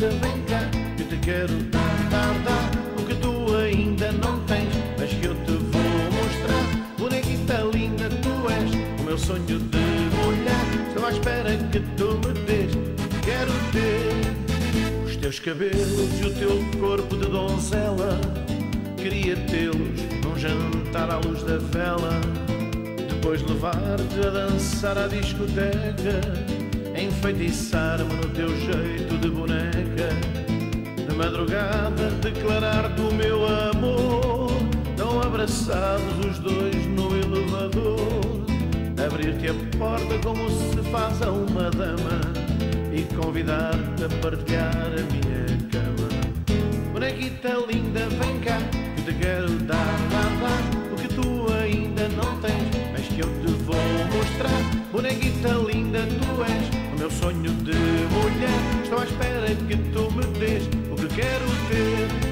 linda, vem cá, que te quero dar, dar, dar. O que tu ainda não tens, mas que eu te vou mostrar. Bonequita linda, tu és o meu sonho de mulher. Estou à espera que tu me dês, quero ter os teus cabelos e o teu corpo de donzela. Queria tê-los num jantar à luz da vela. Depois levar-te a dançar à discoteca Enfeitiçar-me no teu jeito de boneca. De madrugada declarar-te o meu amor. Tão abraçados os dois no elevador. Abrir-te a porta como se faz a uma dama e convidar-te a partilhar a minha cama. Bonequita linda, vem cá, que te quero dar, dar, dar, o que tu ainda não tens, mas que eu te vou mostrar. Bonequita linda, tu és meu sonho de mulher. Estou à espera que tu me dês o que quero ter.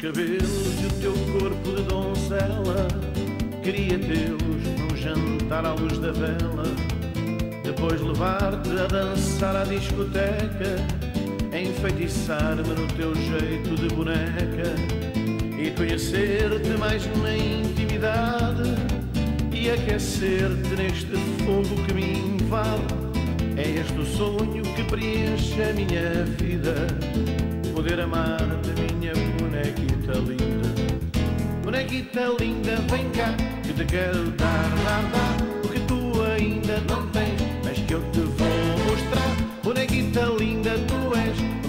cabelos e o teu corpo de donzela. Queria tê-los num jantar à luz da vela. Depois levar-te a dançar à discoteca. Enfeitiçar-me no teu jeito de boneca. E conhecer-te mais na intimidade. E aquecer-te neste fogo que me invade. É este o sonho que preenche a minha vida. Poder amar-te, minha bonequita linda. Bonequita linda, vem cá, que te quero dar, dar, dar.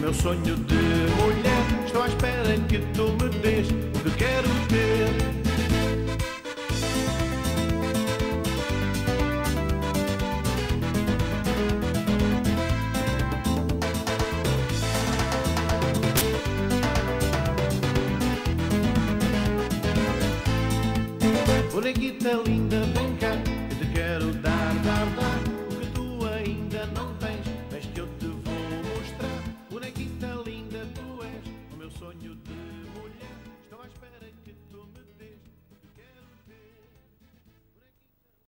Meu sonho de mulher. Estou à espera que tu me dês o que quero ter. Bonequita linda, vem cá, que te quero dar, dar, dar.